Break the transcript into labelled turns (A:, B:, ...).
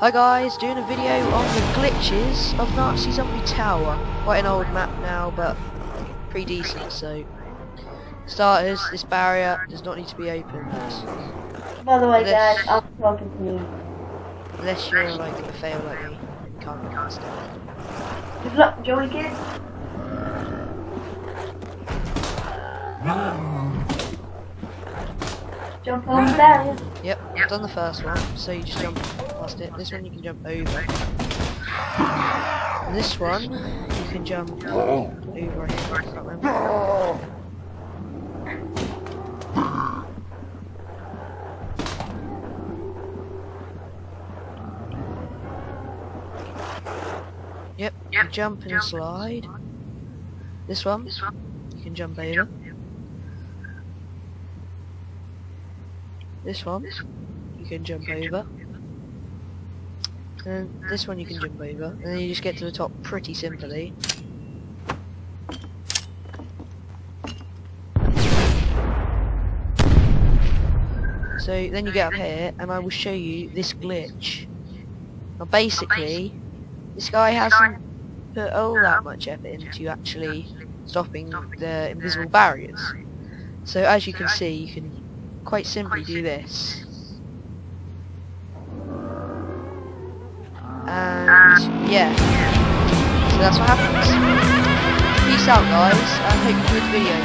A: Hi guys, doing a video on the glitches of Nazi Zombie Tower. Quite an old map now, but pretty decent, so... Starters, this barrier does not need to be opened.
B: By the way,
A: This-
B: guys, I'm talking to me.
A: Unless you're like a fail like me. You can't get past it.
B: Good luck, Joey kid. Jump on the barrier.
A: Yep, I've done the first one, so you just jump past it. This one you can jump over. And this one, you can jump over, I can't remember. Yep, you jump and slide. This one, you can jump over. This one, you can jump over. And this one you can jump over. And then you just get to the top pretty simply. So then you get up here and I will show you this glitch. Now basically, this guy hasn't put all that much effort into actually stopping the invisible barriers. So as you can see, you can quite simply do this. And yeah, so that's what happens. Peace out guys, I hope you enjoyed the video.